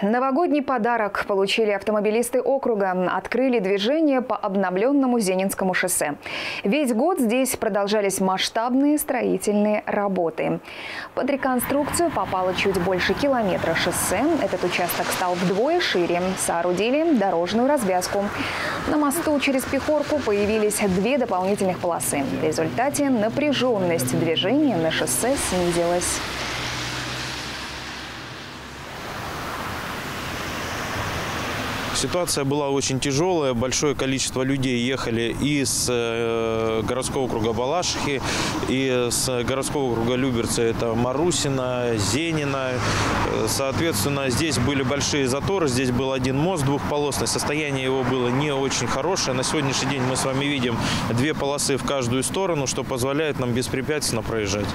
Новогодний подарок получили автомобилисты округа. Открыли движение по обновленному Зенинскому шоссе. Весь год здесь продолжались масштабные строительные работы. Под реконструкцию попало чуть больше километра шоссе. Этот участок стал вдвое шире. Соорудили дорожную развязку. На мосту через Пехорку появились две дополнительных полосы. В результате напряженность движения на шоссе снизилась. Ситуация была очень тяжелая. Большое количество людей ехали из э, городского округа Балашихи, и с городского округа Люберцы. Это Марусина, Зенина. Э, соответственно, здесь были большие заторы. Здесь был один мост двухполосный. Состояние его было не очень хорошее. На сегодняшний день мы с вами видим две полосы в каждую сторону, что позволяет нам беспрепятственно проезжать.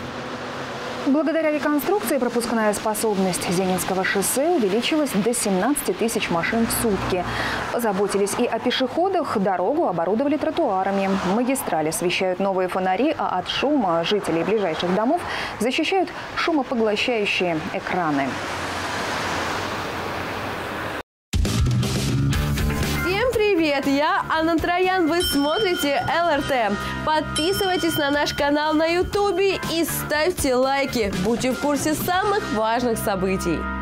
Благодаря реконструкции пропускная способность Зенинского шоссе увеличилась до 17 тысяч машин в сутки. Позаботились и о пешеходах, дорогу оборудовали тротуарами. Магистрали освещают новые фонари, а от шума жителей ближайших домов защищают шумопоглощающие экраны. Привет! Я Анна Троян, вы смотрите ЛРТ. Подписывайтесь на наш канал на Ютубе и ставьте лайки. Будьте в курсе самых важных событий.